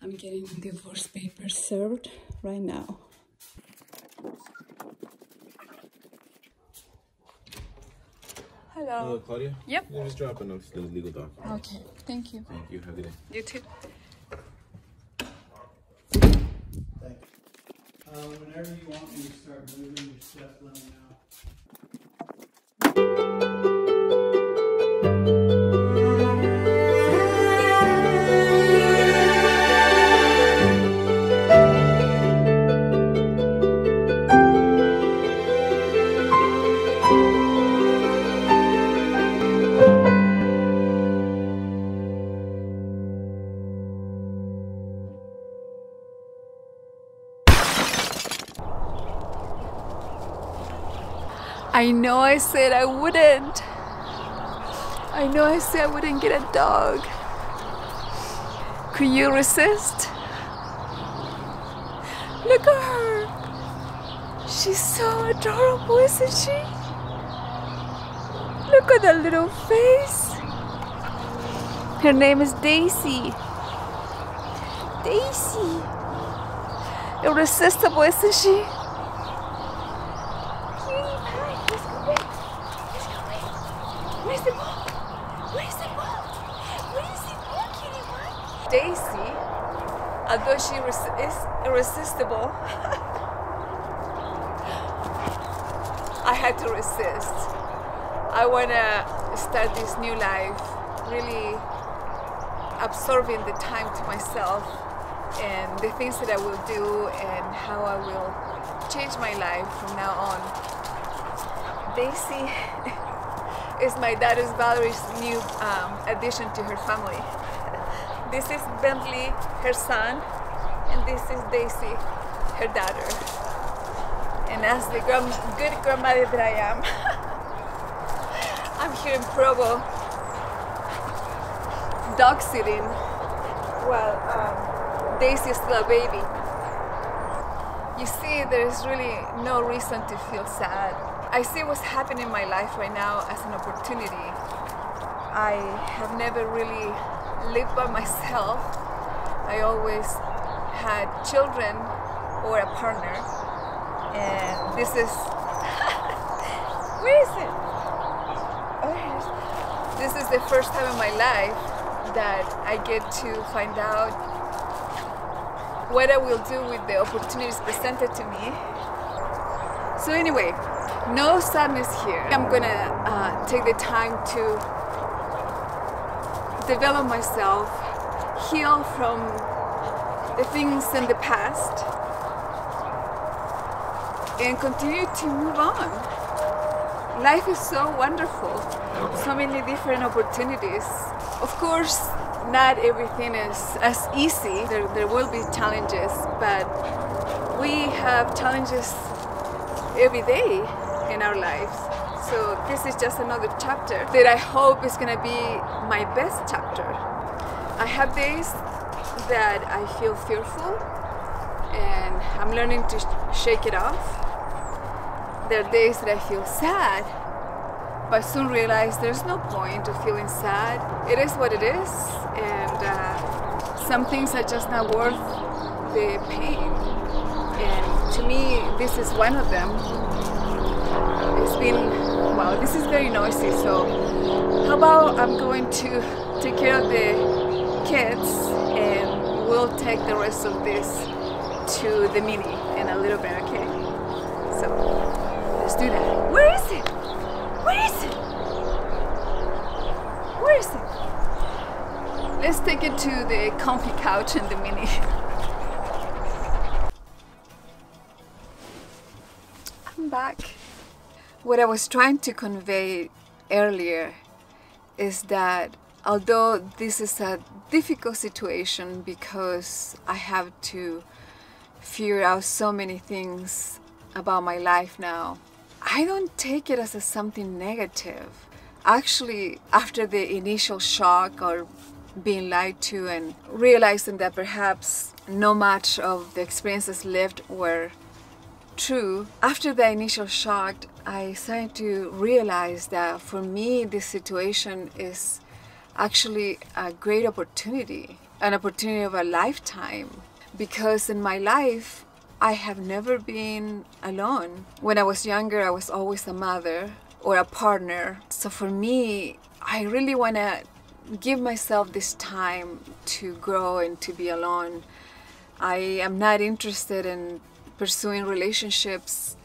I'm getting divorce papers served right now. Hello. Hello, Claudia. Yep. Yeah, just dropping off the legal doc. Okay, thank you. Thank you. Have a good day. You too. Uh, whenever you want me to start moving your stuff, let me know. I know I said I wouldn't. I know I said I wouldn't get a dog. Could you resist? Look at her. She's so adorable, isn't she? Look at that little face. Her name is Daisy. Daisy. Irresistible, isn't she? Cutie pie, let's go back. Let's go back. Where's the ball? Where's the ball? Where's the ball, cutie pie? Daisy, although she is irresistible, I had to resist. I want to start this new life, really absorbing the time to myself and the things that I will do and how I will change my life from now on. Daisy is my daughter's Valerie's new um, addition to her family. This is Bentley, her son, and this is Daisy, her daughter. And as the good grandmother that I am, I'm here in Provo, dog sitting, while um, Daisy is still a baby. You see, there's really no reason to feel sad. I see what's happening in my life right now as an opportunity. I have never really lived by myself. I always had children or a partner, and this is. Where is it? Oh. This is the first time in my life that I get to find out what I will do with the opportunities presented to me. So anyway, no sadness here. I'm gonna uh, take the time to develop myself, heal from the things in the past, and continue to move on. Life is so wonderful, so many different opportunities. Of course, not everything is as easy. There, there will be challenges, but we have challenges every day in our lives. So this is just another chapter that I hope is gonna be my best chapter. I have days that I feel fearful and I'm learning to sh- shake it off. There are days that I feel sad, but soon realize there's no point of feeling sad. It is what it is, and uh, some things are just not worth the pain. And to me, this is one of them. It's been, wow, this is very noisy, so how about I'm going to take care of the kids and we'll take the rest of this to the mini in a little bit, okay? So let's do that. Where is it? Where is it? Where is it? Let's take it to the comfy couch in the mini. I'm back. What I was trying to convey earlier is that although this is a difficult situation because I have to figure out so many things about my life now, I don't take it as a something negative. Actually, after the initial shock or being lied to and realizing that perhaps no much of the experiences lived were true, after the initial shock, I started to realize that for me, this situation is actually a great opportunity. an opportunity of a lifetime because in my life, I have never been alone. When I was younger, I was always a mother or a partner. So for me, I really want to give myself this time to grow and to be alone. I am not interested in pursuing relationships,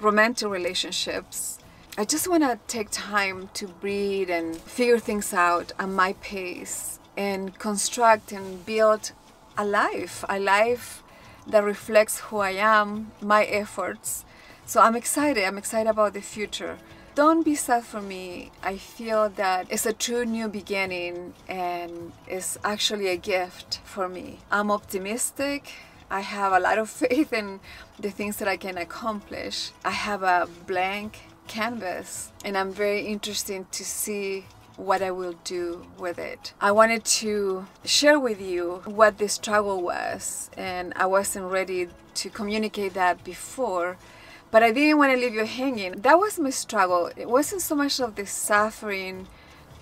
romantic relationships. I just want to take time to breathe and figure things out at my pace and construct and build a life, a life that reflects who I am, my efforts. So I'm excited. I'm excited about the future. Don't be sad for me. I feel that it's a true new beginning and it's actually a gift for me. I'm optimistic. I have a lot of faith in the things that I can accomplish. I have a blank canvas and I'm very interested to see what I will do with it. I wanted to share with you what the struggle was, and I wasn't ready to communicate that before. But I didn't want to leave you hanging. That was my struggle. It wasn't so much of the suffering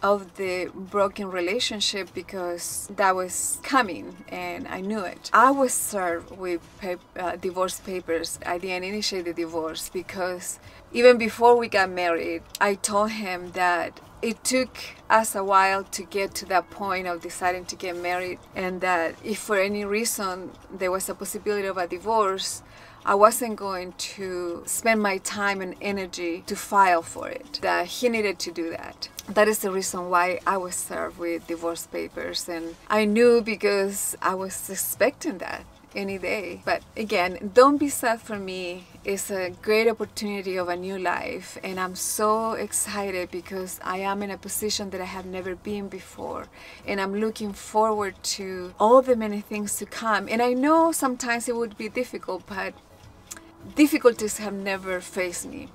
of the broken relationship because that was coming and I knew it. I was served with uh, divorce papers. I didn't initiate the divorce because even before we got married, I told him that it took us a while to get to that point of deciding to get married and that if for any reason there was a possibility of a divorce I wasn't going to spend my time and energy to file for it that he needed to do that that is the reason why I was served with divorce papers and I knew because I was expecting that any day. But again, don't be sad for me. It's a great opportunity of a new life, and I'm so excited because I am in a position that I have never been before, and I'm looking forward to all the many things to come. And I know sometimes it would be difficult, but difficulties have never faced me.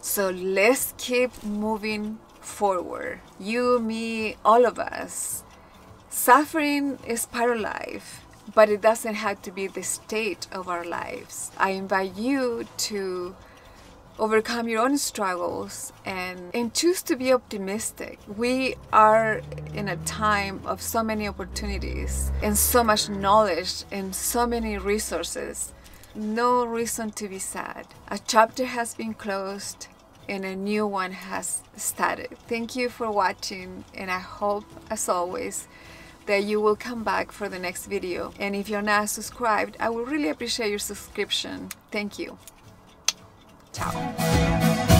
So let's keep moving forward. You, me, all of us. Suffering is part of life but it doesn't have to be the state of our lives. I invite you to overcome your own struggles and, and choose to be optimistic. We are in a time of so many opportunities and so much knowledge and so many resources. No reason to be sad. A chapter has been closed and a new one has started. Thank you for watching and I hope as always that you will come back for the next video. And if you're not subscribed, I would really appreciate your subscription. Thank you. Ciao.